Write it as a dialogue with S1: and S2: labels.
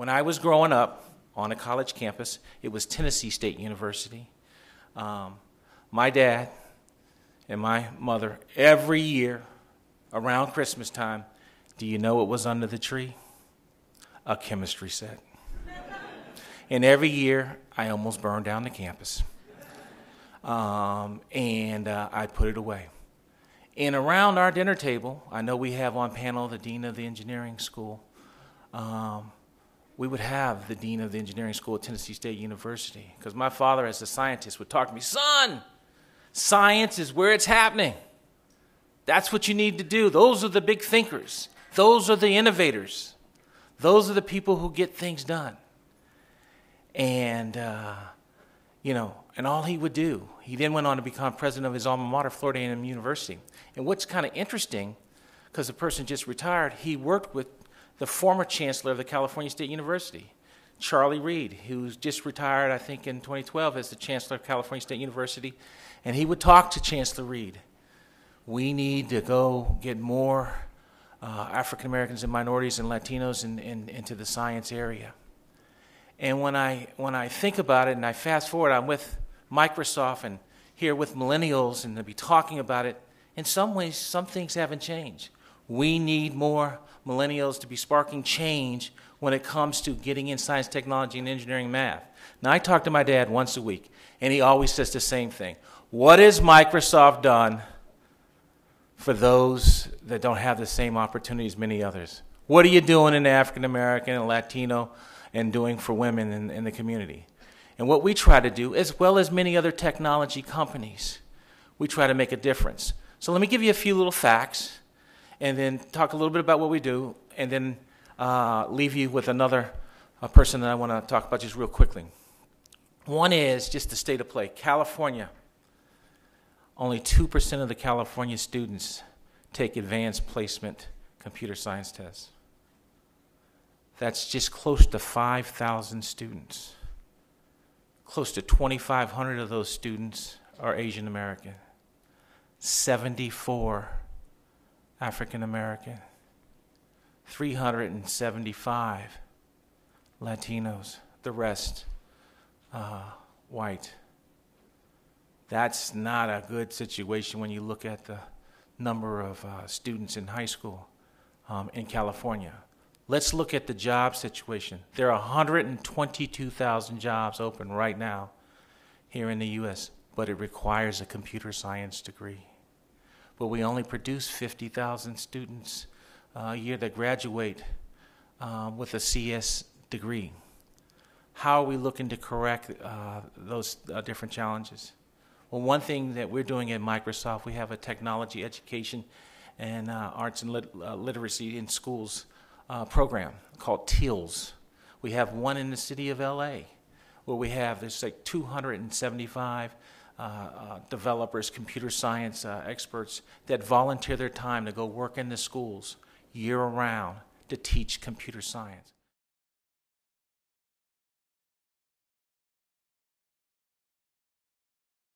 S1: When I was growing up on a college campus, it was Tennessee State University. Um, my dad and my mother, every year around Christmas time, do you know what was under the tree? A chemistry set. and every year, I almost burned down the campus. Um, and uh, I put it away. And around our dinner table, I know we have on panel the dean of the engineering school. Um, we would have the dean of the engineering school at Tennessee State University because my father, as a scientist, would talk to me, son, science is where it's happening. That's what you need to do. Those are the big thinkers. Those are the innovators. Those are the people who get things done. And, uh, you know, and all he would do, he then went on to become president of his alma mater, Florida A&M University. And what's kind of interesting, because the person just retired, he worked with the former chancellor of the California State University, Charlie Reed, who's just retired, I think, in 2012 as the chancellor of California State University. And he would talk to Chancellor Reed. We need to go get more uh, African Americans and minorities and Latinos in, in, into the science area. And when I, when I think about it and I fast forward, I'm with Microsoft and here with millennials and to be talking about it, in some ways, some things haven't changed. We need more millennials to be sparking change when it comes to getting in science, technology, and engineering math. Now, I talk to my dad once a week, and he always says the same thing. What has Microsoft done for those that don't have the same opportunities as many others? What are you doing in African American and Latino and doing for women in, in the community? And what we try to do, as well as many other technology companies, we try to make a difference. So let me give you a few little facts and then talk a little bit about what we do, and then uh, leave you with another uh, person that I want to talk about just real quickly. One is just the state of play. California, only 2% of the California students take advanced placement computer science tests. That's just close to 5,000 students. Close to 2,500 of those students are Asian American. 74 African American. 375 Latinos, the rest uh, white. That's not a good situation when you look at the number of uh, students in high school um, in California. Let's look at the job situation. There are 122,000 jobs open right now here in the U.S., but it requires a computer science degree. But we only produce 50,000 students uh, a year that graduate uh, with a CS degree. How are we looking to correct uh, those uh, different challenges? Well, one thing that we're doing at Microsoft, we have a technology education and uh, arts and lit- literacy in schools program called TEALS. We have one in the city of LA where we have, there's like 275 uh, uh, developers, computer science uh, experts that volunteer their time to go work in the schools year round to teach computer science.